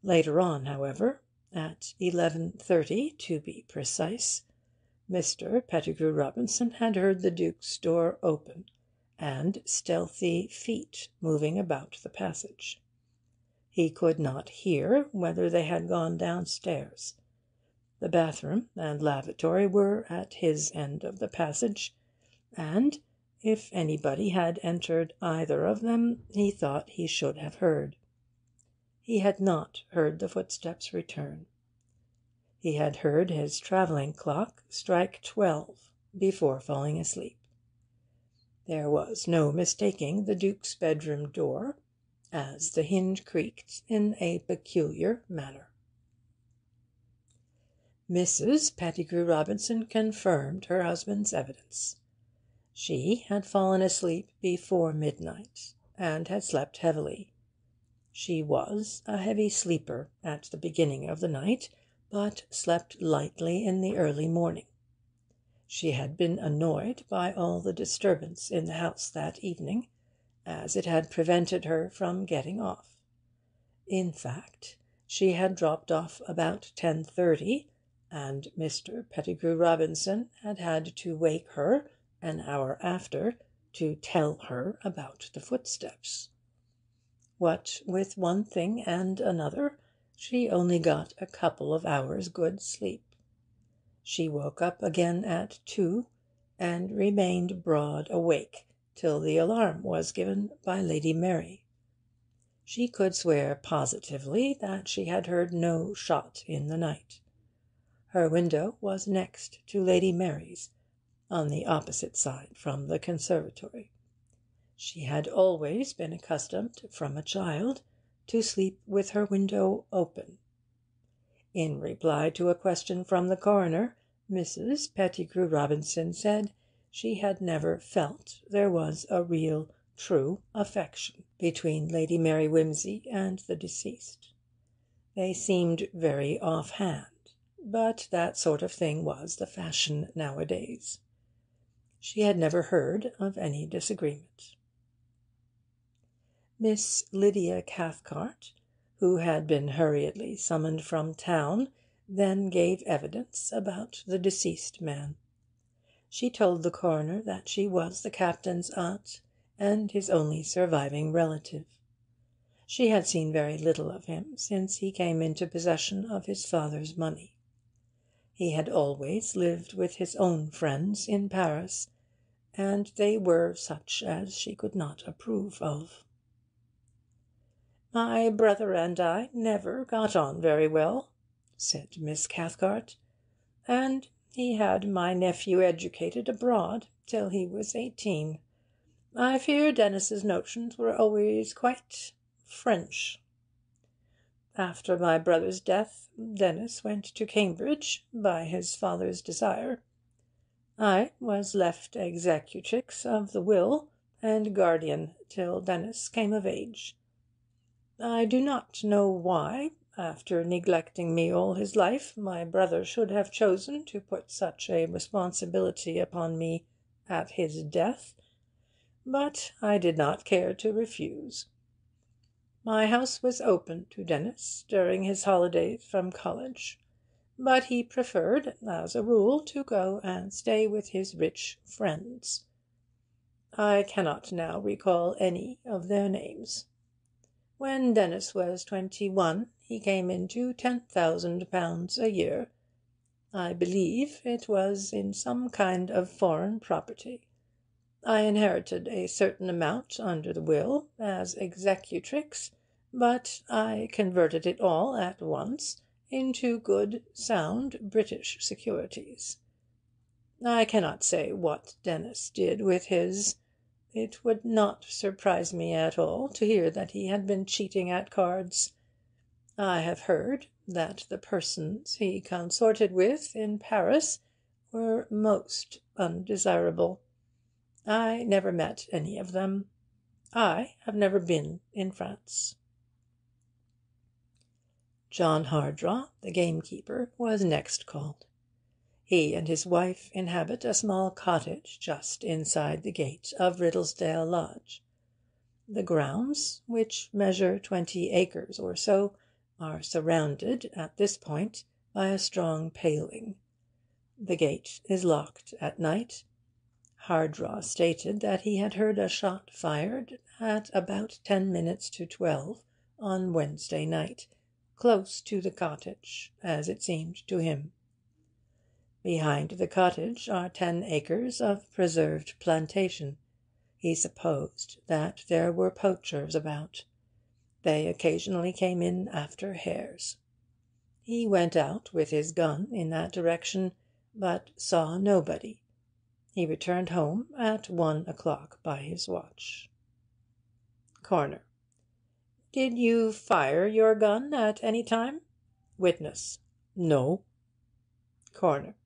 Later on, however, at eleven thirty to be precise, Mr. Pettigrew Robinson had heard the Duke's door open, and stealthy feet moving about the passage. He could not hear whether they had gone downstairs. The bathroom and lavatory were at his end of the passage, and if anybody had entered either of them, he thought he should have heard. He had not heard the footsteps return. He had heard his travelling clock strike twelve before falling asleep. There was no mistaking the Duke's bedroom door, as the hinge creaked in a peculiar manner. Mrs. Pettigrew Robinson confirmed her husband's evidence. She had fallen asleep before midnight, and had slept heavily. She was a heavy sleeper at the beginning of the night, but slept lightly in the early morning. She had been annoyed by all the disturbance in the house that evening, as it had prevented her from getting off. In fact, she had dropped off about ten thirty, and Mr. Pettigrew Robinson had had to wake her an hour after to tell her about the footsteps. What with one thing and another, she only got a couple of hours' good sleep. She woke up again at two, and remained broad awake till the alarm was given by Lady Mary. She could swear positively that she had heard no shot in the night. Her window was next to Lady Mary's, on the opposite side from the conservatory. She had always been accustomed, from a child, to sleep with her window open. In reply to a question from the coroner, Mrs. Pettigrew Robinson said she had never felt there was a real, true affection between Lady Mary Wimsey and the deceased. They seemed very off-hand, but that sort of thing was the fashion nowadays. She had never heard of any disagreement. Miss Lydia Cathcart, who had been hurriedly summoned from town, then gave evidence about the deceased man. She told the coroner that she was the captain's aunt, and his only surviving relative. She had seen very little of him since he came into possession of his father's money. He had always lived with his own friends in Paris, and they were such as she could not approve of. "My brother and I never got on very well," said Miss Cathcart, "and he had my nephew educated abroad till he was eighteen. I fear Denis's notions were always quite French. After my brother's death, Denis went to Cambridge, by his father's desire. I was left executrix of the will and guardian till Denis came of age. I do not know why, after neglecting me all his life, my brother should have chosen to put such a responsibility upon me at his death, but I did not care to refuse. My house was open to Denis during his holidays from college, but he preferred, as a rule, to go and stay with his rich friends. I cannot now recall any of their names. When Denis was twenty one he came into ten thousand pounds a year. I believe it was in some kind of foreign property. I inherited a certain amount under the will, as executrix, but I converted it all at once into good, sound British securities. I cannot say what Denis did with his. It would not surprise me at all to hear that he had been cheating at cards. I have heard that the persons he consorted with in Paris were most undesirable. I never met any of them. I have never been in France. John Hardraw, the gamekeeper, was next called. He and his wife inhabit a small cottage just inside the gate of Riddlesdale Lodge. The grounds, which measure twenty acres or so, are surrounded at this point by a strong paling. The gate is locked at night. Hardraw stated that he had heard a shot fired at about ten minutes to twelve on Wednesday night, close to the cottage, as it seemed to him. Behind the cottage are ten acres of preserved plantation. He supposed that there were poachers about. They occasionally came in after hares. He went out with his gun in that direction, but saw nobody. He returned home at one o'clock by his watch. Coroner: Did you fire your gun at any time? Witness: No. Coroner: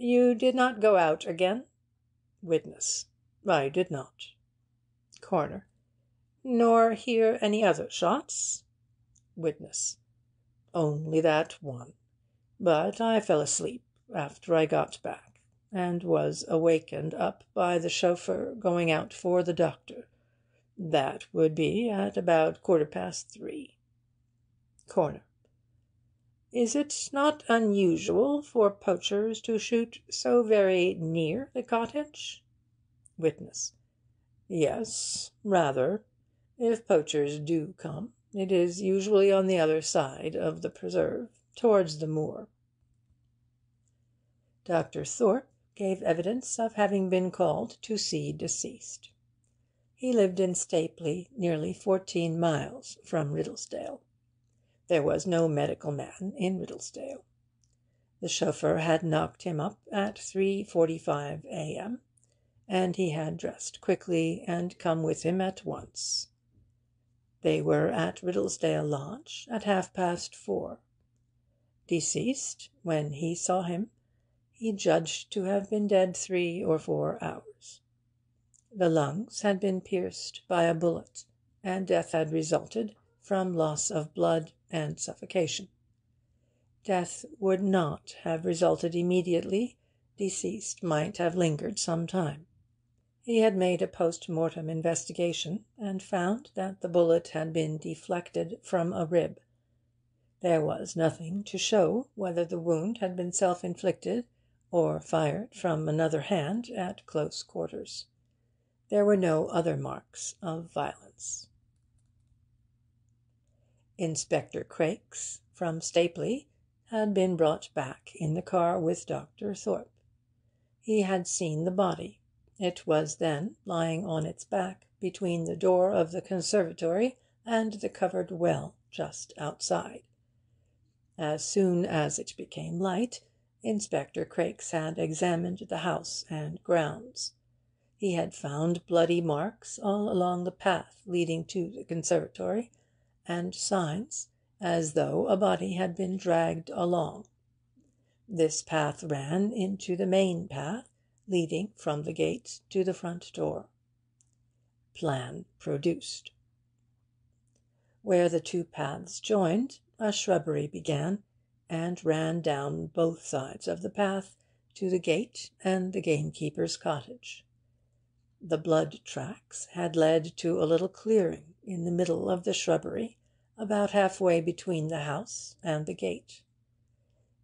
you did not go out again? Witness: I did not. Coroner: Nor hear any other shots? Witness: Only that one. But I fell asleep after I got back, and was awakened up by the chauffeur going out for the doctor. That would be at about quarter past three. Coroner: is it not unusual for poachers to shoot so very near the cottage? Witness: Yes, rather. If poachers do come, it is usually on the other side of the preserve, towards the moor. Dr. Thorpe gave evidence of having been called to see deceased. He lived in Stapley, nearly fourteen miles from Riddlesdale. There was no medical man in Riddlesdale. The chauffeur had knocked him up at 3.45 a.m., and he had dressed quickly and come with him at once. They were at Riddlesdale Lodge at half past four. Deceased, when he saw him, he judged to have been dead three or four hours. The lungs had been pierced by a bullet, and death had resulted from loss of blood and suffocation. Death would not have resulted immediately; deceased might have lingered some time. He had made a post mortem investigation, and found that the bullet had been deflected from a rib. There was nothing to show whether the wound had been self inflicted or fired from another hand at close quarters. There were no other marks of violence. Inspector Craikes, from Stapley, had been brought back in the car with Dr. Thorpe. He had seen the body. It was then lying on its back between the door of the conservatory and the covered well just outside. As soon as it became light, Inspector Craikes had examined the house and grounds. He had found bloody marks all along the path leading to the conservatory and signs as though a body had been dragged along. This path ran into the main path leading from the gate to the front door. Plan produced. Where the two paths joined, a shrubbery began, and ran down both sides of the path to the gate and the gamekeeper's cottage. The blood tracks had led to a little clearing in the middle of the shrubbery, about half way between the house and the gate.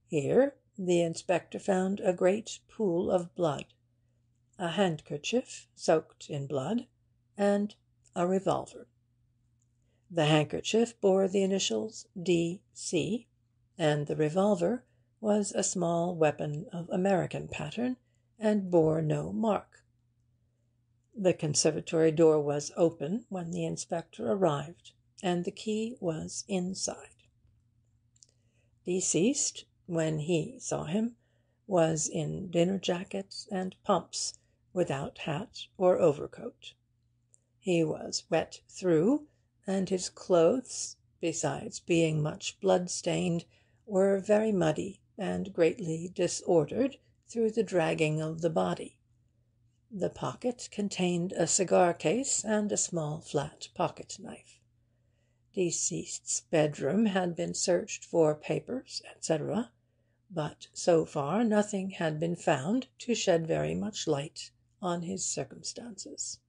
Here the inspector found a great pool of blood, a handkerchief soaked in blood, and a revolver. The handkerchief bore the initials D.C., and the revolver was a small weapon of American pattern, and bore no mark. The conservatory door was open when the inspector arrived, and the key was inside. Deceased, when he saw him, was in dinner jacket and pumps, without hat or overcoat. He was wet through, and his clothes, besides being much blood stained, were very muddy and greatly disordered through the dragging of the body. The pocket contained a cigar case and a small flat pocket knife. Deceased's bedroom had been searched for papers, etc., but so far nothing had been found to shed very much light on his circumstances.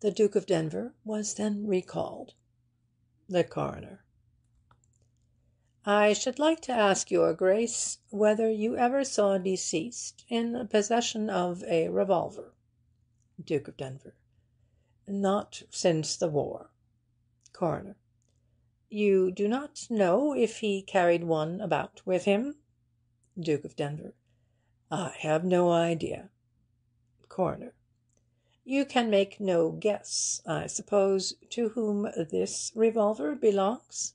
The Duke of Denver was then recalled. The Coroner. I should like to ask your Grace whether you ever saw deceased in possession of a revolver. Duke of Denver. Not since the war. Coroner. You do not know if he carried one about with him? Duke of Denver. I have no idea. Coroner. You can make no guess, I suppose, to whom this revolver belongs?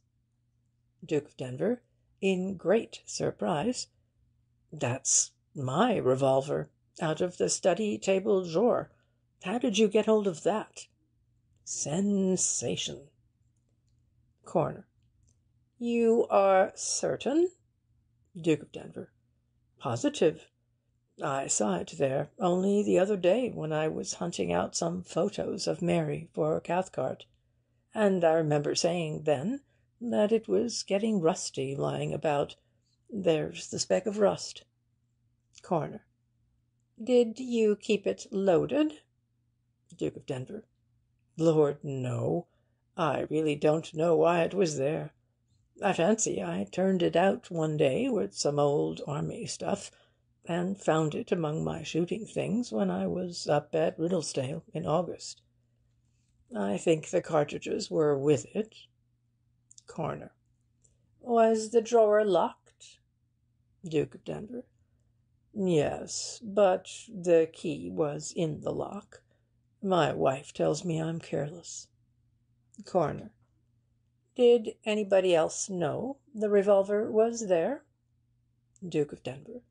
Duke of Denver, in great surprise. That's my revolver, out of the study table drawer. How did you get hold of that? Sensation. Coroner. You are certain? Duke of Denver. Positive. I saw it there only the other day when I was hunting out some photos of Mary for Cathcart, and I remember saying then that it was getting rusty lying about. There's the speck of rust. Coroner. Did you keep it loaded? Duke of Denver. Lord, no. I really don't know why it was there. I fancy I turned it out one day with some old army stuff and found it among my shooting things when I was up at Riddlesdale in August. I think the cartridges were with it. Coroner. Was the drawer locked? Duke of Denver. Yes, but the key was in the lock. My wife tells me I'm careless. Coroner. Did anybody else know the revolver was there? Duke of Denver.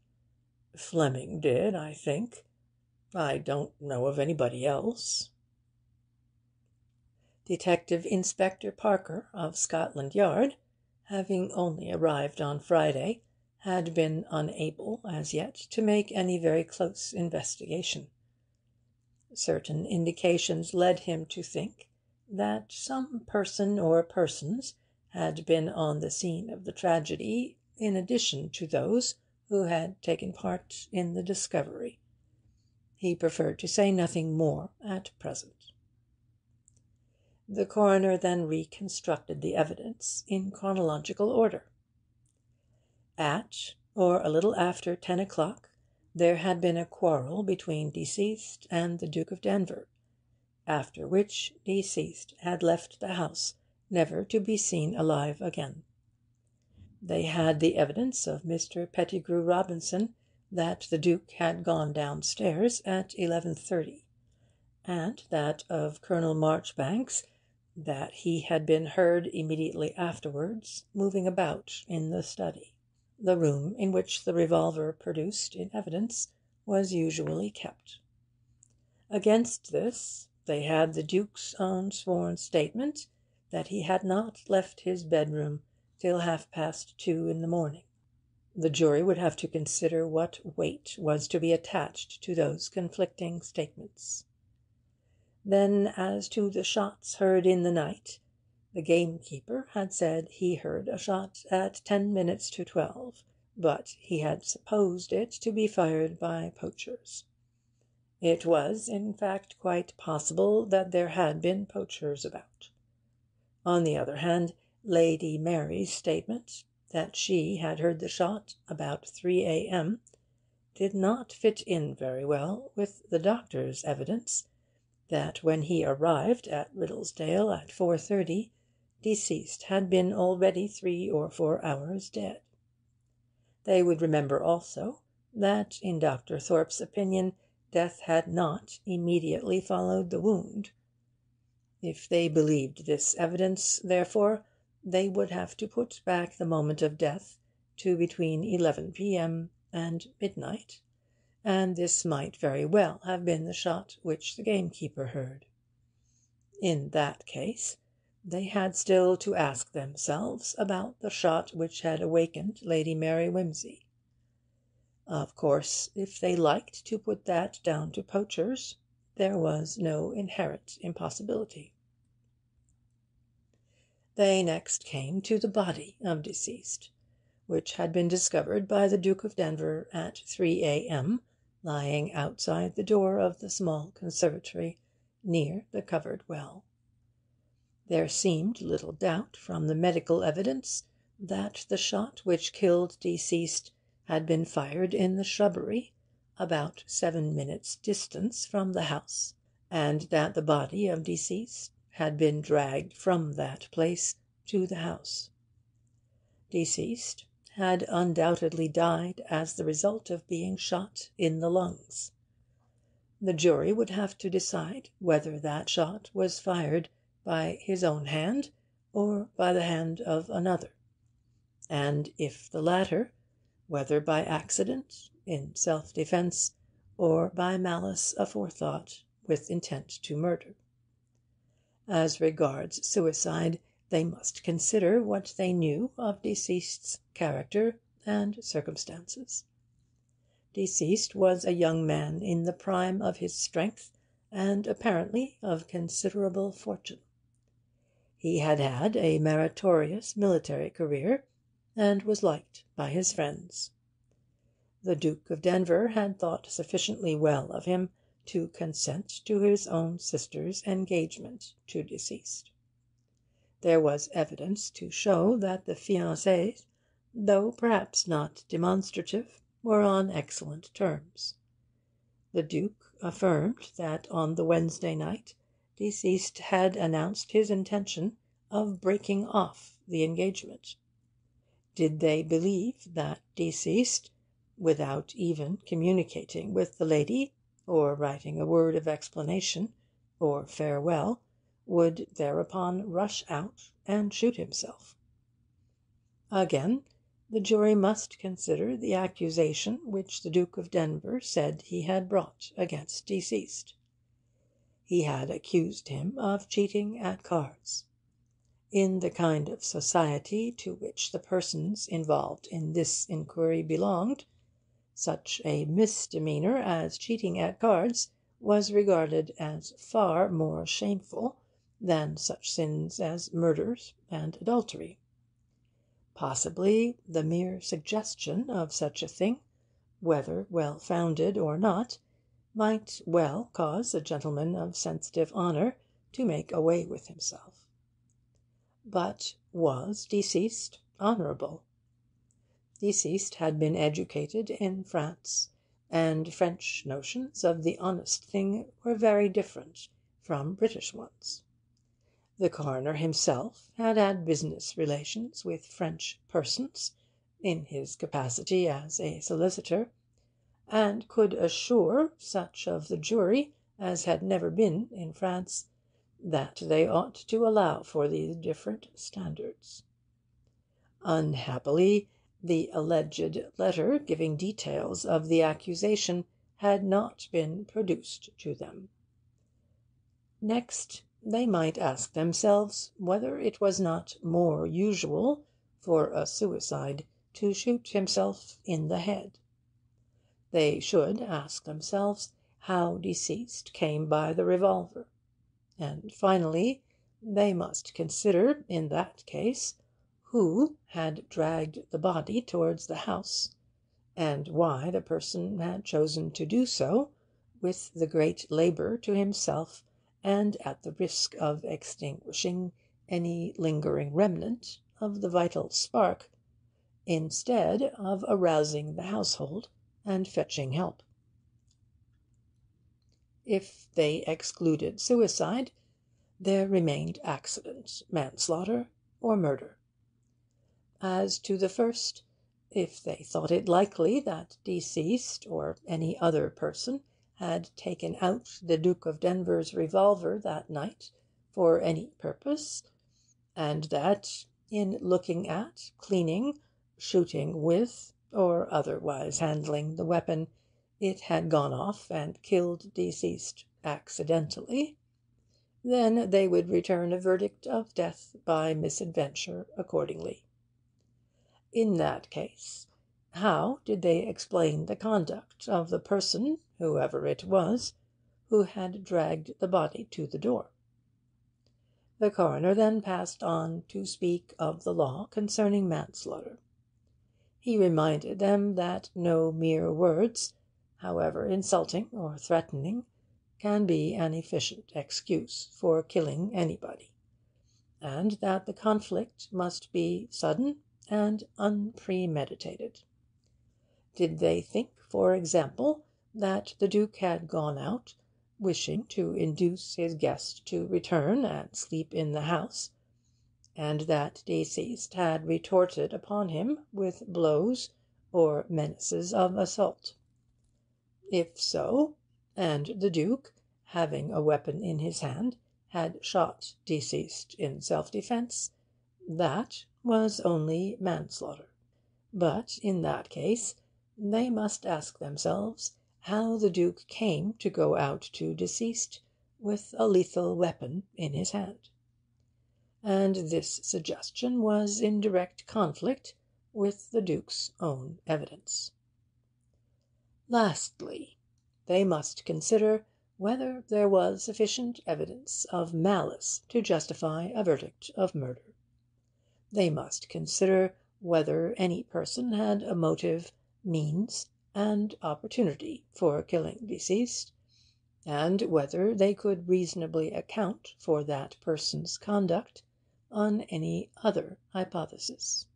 Fleming did, I think. I don't know of anybody else. Detective Inspector Parker of Scotland Yard, having only arrived on Friday, had been unable as yet to make any very close investigation. Certain indications led him to think that some person or persons had been on the scene of the tragedy in addition to those who had taken part in the discovery. He preferred to say nothing more at present. The coroner then reconstructed the evidence in chronological order. At, or a little after, ten o'clock, there had been a quarrel between deceased and the Duke of Denver, after which deceased had left the house, never to be seen alive again. They had the evidence of Mr. Pettigrew Robinson that the Duke had gone downstairs at eleven thirty, and that of Colonel Marchbanks that he had been heard immediately afterwards moving about in the study. The room in which the revolver produced in evidence was usually kept. Against this they had the Duke's own sworn statement that he had not left his bedroom till half past two in the morning. The jury would have to consider what weight was to be attached to those conflicting statements. Then, as to the shots heard in the night, the gamekeeper had said he heard a shot at ten minutes to twelve, but he had supposed it to be fired by poachers. It was, in fact, quite possible that there had been poachers about. On the other hand, Lady Mary's statement that she had heard the shot about 3 a.m. did not fit in very well with the doctor's evidence that when he arrived at Riddlesdale at 4:30 deceased had been already three or four hours dead. They would remember also that in Dr. Thorpe's opinion death had not immediately followed the wound. If they believed this evidence, therefore, they would have to put back the moment of death to between 11 p.m. and midnight, and this might very well have been the shot which the gamekeeper heard. In that case, they had still to ask themselves about the shot which had awakened Lady Mary Wimsey. Of course, if they liked to put that down to poachers, there was no inherent impossibility. They next came to the body of deceased, which had been discovered by the Duke of Denver at 3 a.m., lying outside the door of the small conservatory near the covered well. There seemed little doubt from the medical evidence that the shot which killed deceased had been fired in the shrubbery, about seven minutes' distance from the house, and that the body of deceased had been dragged from that place to the house. Deceased had undoubtedly died as the result of being shot in the lungs. The jury would have to decide whether that shot was fired by his own hand or by the hand of another, and if the latter, whether by accident, in self defence, or by malice aforethought with intent to murder. As regards suicide, they must consider what they knew of deceased's character and circumstances. Deceased was a young man in the prime of his strength, and apparently of considerable fortune. He had had a meritorious military career, and was liked by his friends. The Duke of Denver had thought sufficiently well of him to consent to his own sister's engagement to deceased. There was evidence to show that the fiancés, though perhaps not demonstrative, were on excellent terms. The Duke affirmed that on the Wednesday night deceased had announced his intention of breaking off the engagement. Did they believe that deceased, without even communicating with the lady, or writing a word of explanation or farewell, would thereupon rush out and shoot himself? Again, the jury must consider the accusation which the Duke of Denver said he had brought against deceased. He had accused him of cheating at cards. In the kind of society to which the persons involved in this inquiry belonged, such a misdemeanour as cheating at cards was regarded as far more shameful than such sins as murders and adultery. Possibly the mere suggestion of such a thing, whether well founded or not might well cause a gentleman of sensitive honour to make away with himself. But was deceased honourable? Deceased had been educated in France, and French notions of the honest thing were very different from British ones. The coroner himself had had business relations with French persons, in his capacity as a solicitor and could assure such of the jury as had never been in France that they ought to allow for these different standards. Unhappily, the alleged letter giving details of the accusation had not been produced to them. Next, they might ask themselves whether it was not more usual for a suicide to shoot himself in the head. They should ask themselves how deceased came by the revolver. And finally, they must consider, in that case, who had dragged the body towards the house, and why the person had chosen to do so, with the great labour to himself and at the risk of extinguishing any lingering remnant of the vital spark, instead of arousing the household and fetching help. If they excluded suicide, there remained accident, manslaughter, or murder. As to the first, if they thought it likely that deceased or any other person had taken out the Duke of Denver's revolver that night for any purpose, and that, in looking at, cleaning, shooting with, or otherwise handling the weapon, it had gone off and killed deceased accidentally, then they would return a verdict of death by misadventure accordingly. In that case, how did they explain the conduct of the person, whoever it was, who had dragged the body to the door? The coroner then passed on to speak of the law concerning manslaughter. He reminded them that no mere words, however insulting or threatening, can be an efficient excuse for killing anybody, and that the conflict must be sudden and unpremeditated. Did they think, for example, that the Duke had gone out, wishing to induce his guest to return and sleep in the house, and that deceased had retorted upon him with blows or menaces of assault? If so, and the Duke, having a weapon in his hand, had shot deceased in self defence, that was only manslaughter. But in that case they must ask themselves how the Duke came to go out to deceased with a lethal weapon in his hand. And this suggestion was in direct conflict with the Duke's own evidence. Lastly, they must consider whether there was sufficient evidence of malice to justify a verdict of murder. They must consider whether any person had a motive means, and opportunity for killing deceased, and whether they could reasonably account for that person's conduct on any other hypothesis.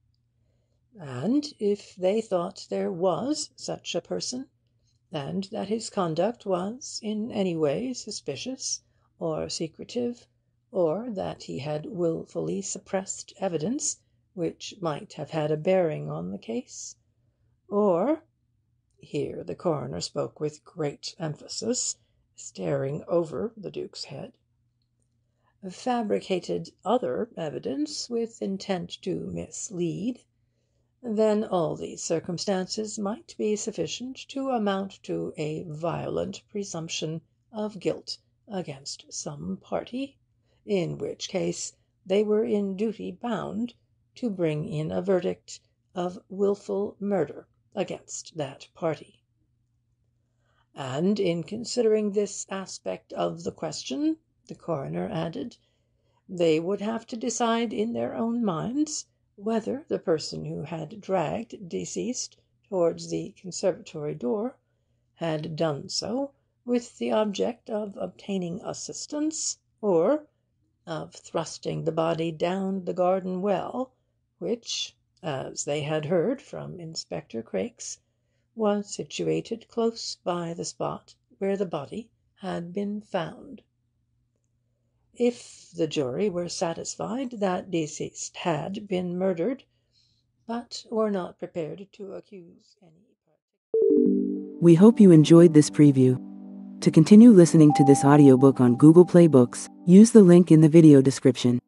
And if they thought there was such a person, and that his conduct was in any way suspicious or secretive, or that he had wilfully suppressed evidence which might have had a bearing on the case, or here the coroner spoke with great emphasis, staring over the Duke's head. Fabricated other evidence with intent to mislead, then all these circumstances might be sufficient to amount to a violent presumption of guilt against some party, in which case they were in duty bound to bring in a verdict of wilful murder against that party. And in considering this aspect of the question, the coroner added, they would have to decide in their own minds whether the person who had dragged deceased towards the conservatory door had done so with the object of obtaining assistance, or of thrusting the body down the garden well, which as they had heard from Inspector Craikes, was situated close by the spot where the body had been found. If the jury were satisfied that deceased had been murdered, but were not prepared to accuse any We hope you enjoyed this preview. To continue listening to this audiobook on Google Play Books, use the link in the video description.